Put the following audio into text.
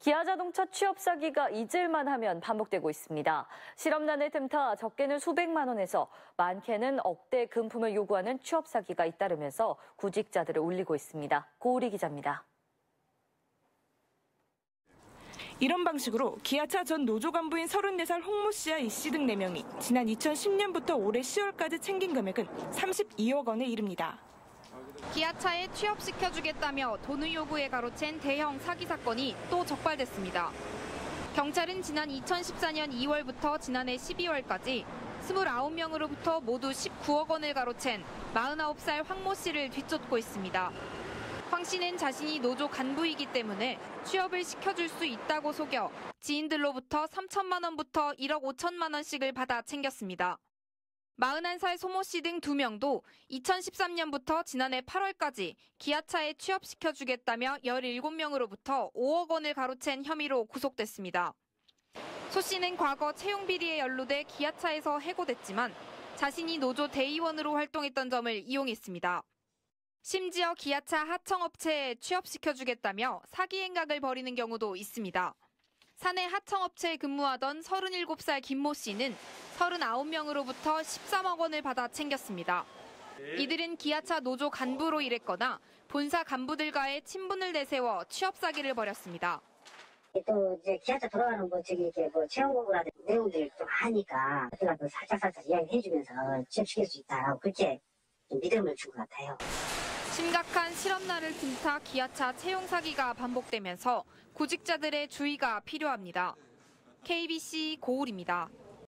기아자동차 취업 사기가 잊을만 하면 반복되고 있습니다. 실업난을 틈타 적게는 수백만 원에서 많게는 억대 금품을 요구하는 취업 사기가 잇따르면서 구직자들을 울리고 있습니다. 고우리 기자입니다. 이런 방식으로 기아차 전 노조 간부인 34살 홍모 씨와 이 씨 등 4명이 지난 2010년부터 올해 10월까지 챙긴 금액은 32억 원에 이릅니다. 기아차에 취업시켜주겠다며 돈을 요구해 가로챈 대형 사기 사건이 또 적발됐습니다. 경찰은 지난 2014년 2월부터 지난해 12월까지 29명으로부터 모두 19억 원을 가로챈 49살 황모 씨를 뒤쫓고 있습니다. 황 씨는 자신이 노조 간부이기 때문에 취업을 시켜줄 수 있다고 속여 지인들로부터 3천만 원부터 1억 5천만 원씩을 받아 챙겼습니다. 41살 소모 씨 등 2명도 2013년부터 지난해 8월까지 기아차에 취업시켜주겠다며 17명으로부터 5억 원을 가로챈 혐의로 구속됐습니다. 소 씨는 과거 채용 비리에 연루돼 기아차에서 해고됐지만 자신이 노조 대의원으로 활동했던 점을 이용했습니다. 심지어 기아차 하청업체에 취업시켜주겠다며 사기 행각을 벌이는 경우도 있습니다. 사내 하청업체에 근무하던 37살 김모 씨는 39명으로부터 13억 원을 받아 챙겼습니다. 이들은 기아차 노조 간부로 일했거나 본사 간부들과의 친분을 내세워 취업 사기를 벌였습니다. 또 이제 기아차 돌아가는 뭐 저기 이렇게 뭐 체험 공부라든 내용들 좀 하니까 또 살짝 살짝 이야기해주면서 취업시킬 수 있다라고 그렇게 좀 믿음을 준 것 같아요. 심각한 실업난을 틈타 기아차 채용 사기가 반복되면서 구직자들의 주의가 필요합니다. KBC 고울입니다.